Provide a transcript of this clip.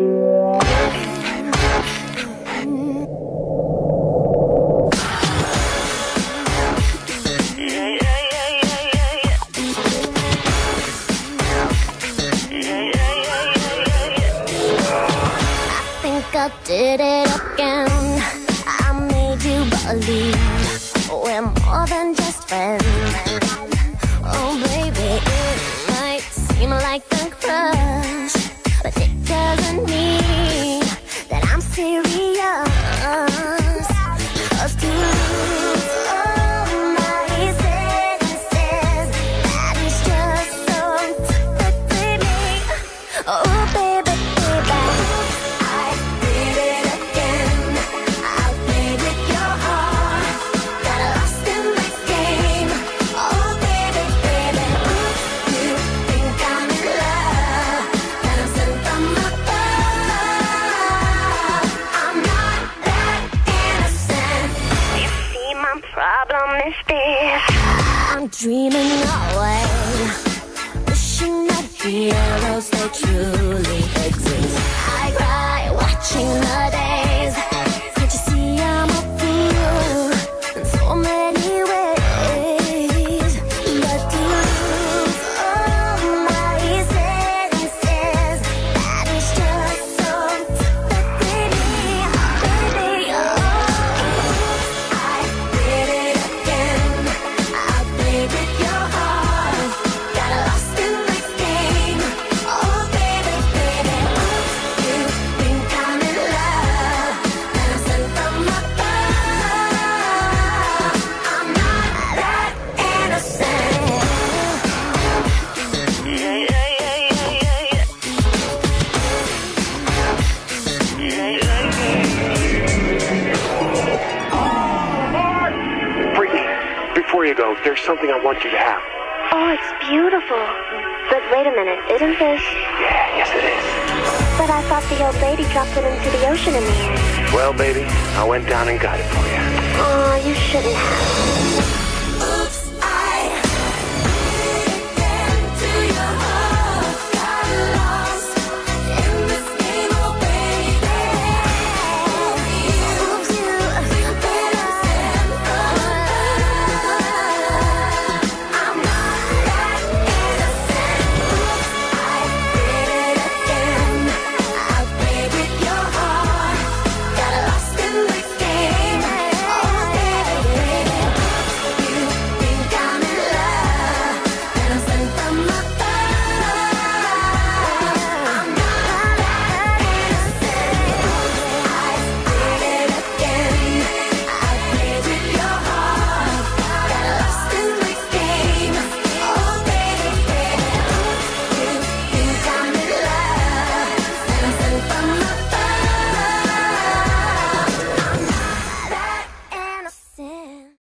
I did it again. I made you believe we're more than just friends. Oh, baby, it might seem like the problem is this. I'm dreaming away you go. There's something I want you to have. Oh, it's beautiful. But wait a minute, isn't this? Yeah, yes it is. But I thought the old lady dropped it into the ocean in the. Well, baby, I went down and got it for you. Oh, you shouldn't have. I'm up.